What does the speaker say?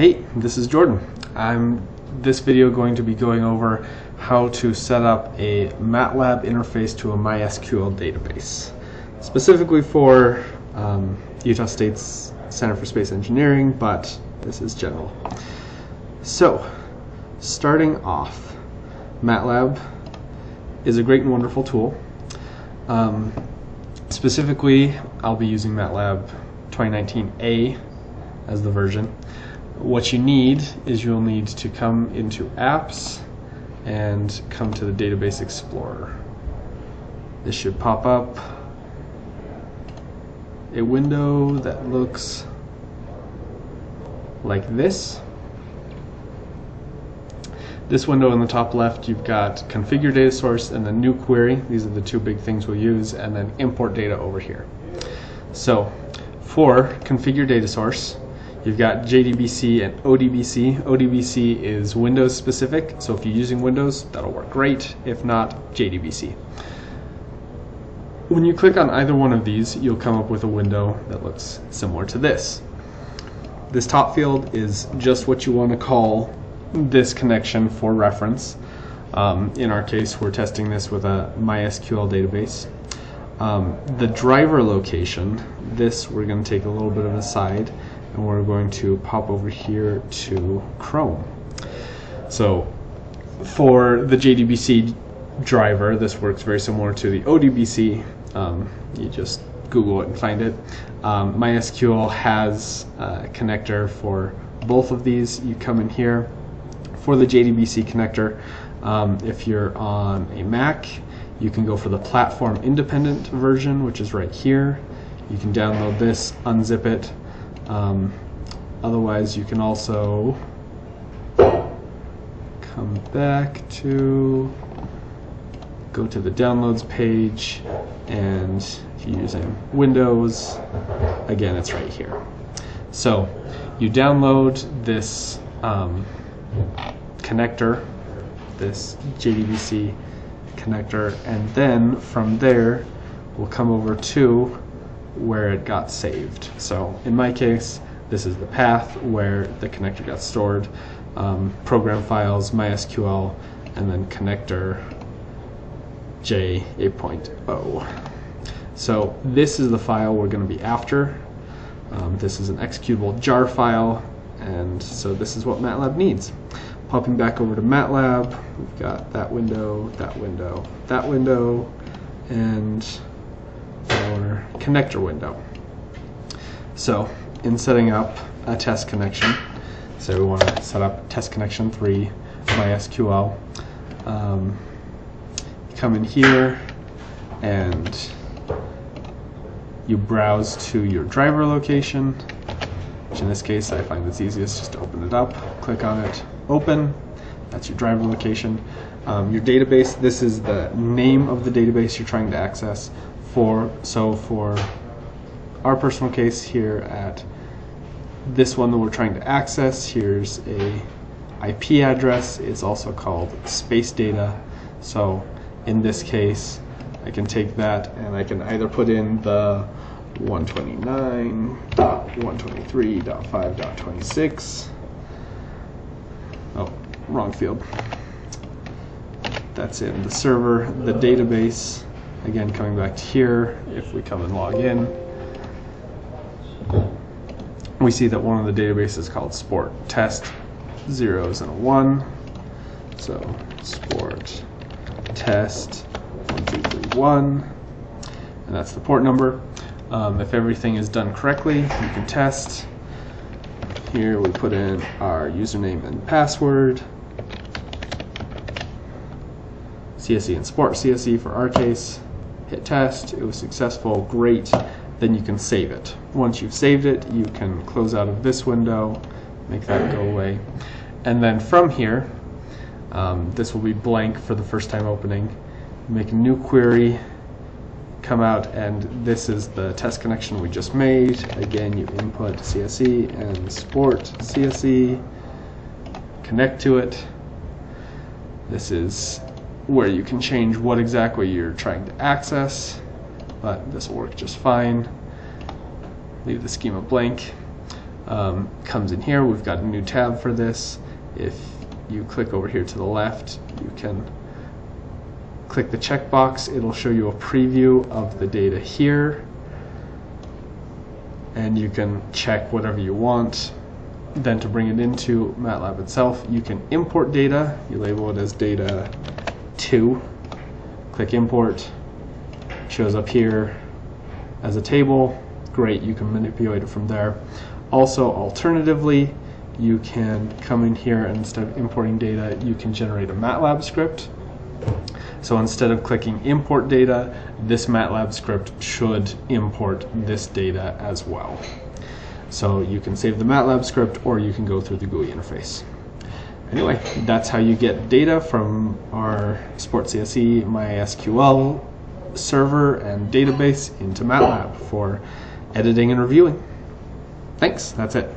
Hey, this is Jordan. I'm this video going to be going over how to set up a MATLAB interface to a MySQL database, specifically for um, Utah State's Center for Space Engineering, but this is general. So, starting off, MATLAB is a great and wonderful tool. Um, specifically, I'll be using MATLAB 2019A as the version. What you need is you'll need to come into apps and come to the database explorer. This should pop up a window that looks like this. This window in the top left, you've got configure data source and then new query. These are the two big things we'll use, and then import data over here. So for configure data source, you've got JDBC and ODBC. ODBC is Windows specific, so if you're using Windows, that'll work great. If not, JDBC. When you click on either one of these, you'll come up with a window that looks similar to this. This top field is just what you want to call this connection for reference. Um, in our case, we're testing this with a MySQL database. Um, the driver location, this we're going to take a little bit of a side and we're going to pop over here to Chrome. So for the JDBC driver, this works very similar to the ODBC. Um, you just Google it and find it. Um, MySQL has a connector for both of these. You come in here for the JDBC connector. Um, if you're on a Mac, you can go for the platform independent version, which is right here. You can download this, unzip it. Um, otherwise, you can also come back to go to the downloads page and if you're using Windows, again, it's right here. So you download this um, connector, this JDBC connector, and then from there we'll come over to where it got saved. So in my case, this is the path where the connector got stored, um, program files, MySQL, and then connector J 8.0. So this is the file we're going to be after. Um, this is an executable jar file, and so this is what MATLAB needs. Popping back over to MATLAB, we've got that window, that window, that window, and connector window. So in setting up a test connection, so we want to set up test connection 3 MySQL. Um, come in here and you browse to your driver location, which in this case I find it's easiest just to open it up, click on it, open, that's your driver location. Um, your database, this is the name of the database you're trying to access for, so for our personal case here at this one that we're trying to access, here's a IP address, it's also called space data, so in this case I can take that and I can either put in the 129.123.5.26 oh wrong field. That's in the server the database again coming back to here if we come and log in we see that one of the databases called sport test. Zeros and a one. So sport test 1231 and that's the port number. Um, if everything is done correctly you can test. Here we put in our username and password. CSE and sport CSE for our case hit test it was successful great then you can save it. Once you've saved it you can close out of this window make that go away. And then from here um, this will be blank for the first time opening. Make a new query come out and this is the test connection we just made. Again you input CSE and sport CSE connect to it. This is where you can change what exactly you're trying to access but this will work just fine leave the schema blank um, comes in here. We've got a new tab for this. If you click over here to the left, you can click the checkbox. It'll show you a preview of the data here. And you can check whatever you want. Then to bring it into MATLAB itself, you can import data. You label it as data 2. Click import. Shows up here as a table. Great, you can manipulate it from there. Also, alternatively, you can come in here and instead of importing data, you can generate a MATLAB script. So instead of clicking import data, this MATLAB script should import this data as well. So you can save the MATLAB script or you can go through the GUI interface. Anyway, that's how you get data from our SportCSE MySQL server and database into MATLAB for editing and reviewing. Thanks, that's it.